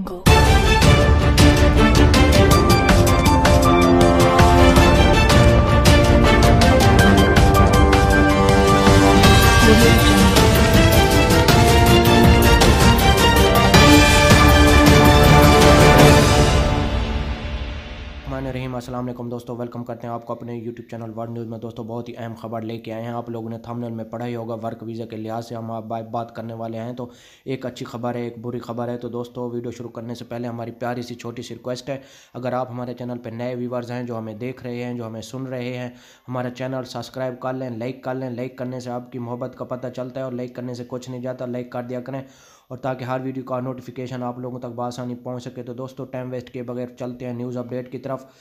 Go. रहीम, अस्सलाम वालेकुम दोस्तों, वेलकम करते हैं आपको अपने यूट्यूब चैनल वर्ल्ड न्यूज़ में। दोस्तों, बहुत ही अहम खबर लेके आए हैं आप लोगों ने थंबनेल में पढ़ा ही होगा वर्क वीज़ा के लिहाज से हम आप बात करने वाले हैं। तो एक अच्छी खबर है, एक बुरी खबर है। तो दोस्तों, वीडियो शुरू करने से पहले हमारी प्यारी सी छोटी सी रिक्वेस्ट है, अगर आप हमारे चैनल पर नए व्यूवर्स हैं, जो हमें देख रहे हैं, जो हमें सुन रहे हैं, हमारा चैनल सब्सक्राइब कर लें लाइक कर लें। लाइक करने से आपकी मोहब्बत का पता चलता है और लाइक करने से कुछ नहीं जाता लाइक कर दिया करें। और ताकि हर वीडियो का नोटिफिकेशन आप लोगों तक बसानी पहुँच सके। तो दोस्तों टाइम वेस्ट किए बगैर चलते हैं न्यूज़ अपडेट की तरफ़।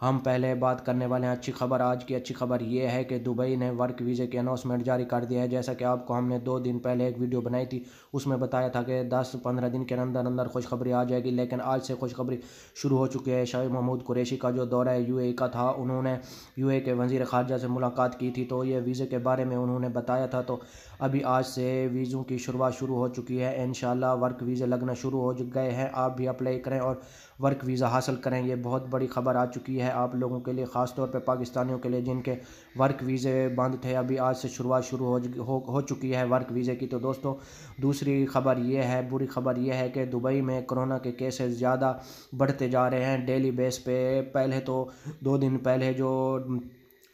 हम पहले बात करने वाले हैं अच्छी खबर। आज की अच्छी खबर ये है कि दुबई ने वर्क वीज़े की अनाउंसमेंट जारी कर दिया है। जैसा कि आपको हमने दो दिन पहले एक वीडियो बनाई थी, उसमें बताया था कि 10 15 दिन के अंदर अंदर खुशखबरी आ जाएगी, लेकिन आज से खुशखबरी शुरू हो चुकी है। शाह महमूद कुरैशी का जो दौरा है, यूएई का था, उन्होंने यूएई के वज़ीर खारजा से मुलाकात की थी तो ये वीज़े के बारे में उन्होंने बताया था। तो अभी आज से वीज़ों की शुरुआत शुरू हो चुकी है। इन वर्क वीज़े लगना शुरू हो गए हैं। आप भी अप्लाई करें और वर्क वीज़ा हासिल करें। ये बहुत बड़ी खबर आ चुकी है। आप लोगों के लिए ख़ास तौर पे पाकिस्तानियों के लिए जिनके वर्क वीज़े बंद थे। अभी आज से शुरुआत शुरू हो हो, हो चुकी है वर्क वीज़े की। तो दोस्तों दूसरी खबर ये है बुरी खबर यह है कि दुबई में कोरोना के केसेस ज़्यादा बढ़ते जा रहे हैं डेली बेस पे। पहले तो दो दिन पहले जो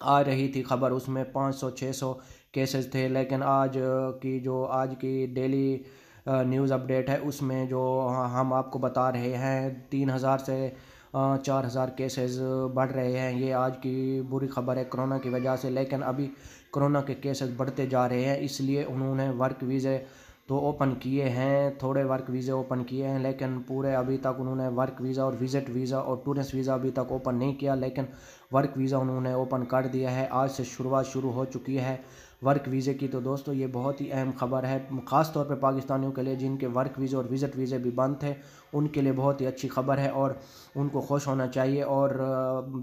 आ रही थी खबर उसमें 500 600 केसेस थे। लेकिन आज की जो आज की डेली न्यूज़ अपडेट है उसमें जो हम आपको बता रहे हैं तीन हज़ार से चार हज़ार केसेस बढ़ रहे हैं। ये आज की बुरी खबर है कोरोना की वजह से, लेकिन अभी कोरोना के केसेस बढ़ते जा रहे हैं, इसलिए उन्होंने वर्क वीज़े तो ओपन किए हैं, थोड़े वर्क वीज़े ओपन किए हैं, लेकिन पूरे अभी तक उन्होंने वर्क वीज़ा और विज़िट वीज़ा और टूरिस्ट वीज़ा अभी तक ओपन नहीं किया, लेकिन वर्क वीज़ा उन्होंने ओपन कर दिया है। आज से शुरुआत शुरू हो चुकी है वर्क वीज़े की। तो दोस्तों, ये बहुत ही अहम खबर है ख़ास तौर पर पाकिस्तानियों के लिए जिनके वर्क वीज़े और विज़िट वीज़े भी बंद थे, उनके लिए बहुत ही अच्छी खबर है और उनको खुश होना चाहिए और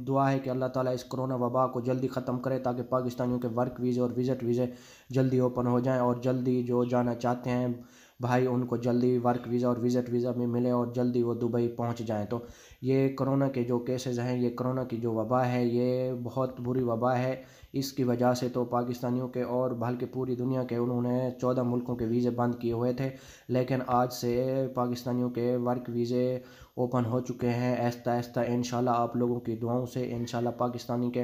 दुआ है कि अल्लाह ताला इस कोरोना वबा को जल्दी ख़त्म करे ताकि पाकिस्तानियों के वर्क वीज़े और विज़िट वीज़े जल्दी ओपन हो जाएँ और जल्दी जो जाना चाहते हैं भाई उनको जल्दी वर्क वीज़ा और विज़िट वीज़ा भी मिले और जल्दी वो दुबई पहुँच जाएँ। तो ये कोरोना के जो केसेस हैं, ये कोरोना की जो वबा है, ये बहुत बुरी वबा है। इसकी वजह से तो पाकिस्तानियों के और बल्कि पूरी दुनिया के उन्होंने चौदह मुल्कों के वीज़े बंद किए हुए थे। लेकिन आज से पाकिस्तानियों के वर्क वीज़े ओपन हो चुके हैं। ऐसा ऐसा इन आप लोगों की दुआओं से इन पाकिस्तानी के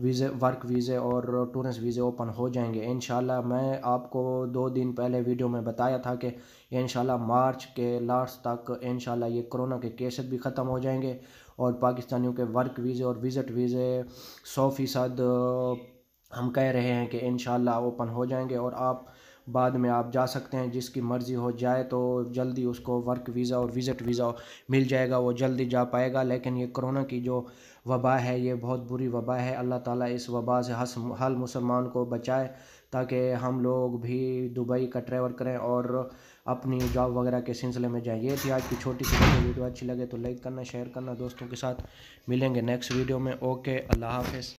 वीज़े, वर्क वीज़े और टूरिस्ट वीज़े ओपन हो जाएँगे। इन मैं आपको दो दिन पहले वीडियो में बताया था कि इन मार्च के लास्ट तक इन ये कोरोना के केसेस भी ख़त्म हो जाएँगे और पाकिस्तानियों के वर्क वीज़े और विज़िट वीज़े सौ फ़ीसद, हम कह रहे हैं कि इन ओपन हो जाएँगे और आप बाद में आप जा सकते हैं, जिसकी मर्ज़ी हो जाए तो जल्दी उसको वर्क वीज़ा और विज़िट वीज़ा मिल जाएगा, वो जल्दी जा पाएगा। लेकिन ये कोरोना की जो वबा है, ये बहुत बुरी वबा है। अल्लाह ताला इस वबा से हस हल मुसलमान को बचाए, ताकि हम लोग भी दुबई का ट्रैवल करें और अपनी जॉब वगैरह के सिलसिले में जाएँ। ये थी आज की छोटी सी वीडियो अच्छी लगे तो लाइक करना शेयर करना, दोस्तों के साथ मिलेंगे नेक्स्ट वीडियो में। ओके अल्लाह हाफ़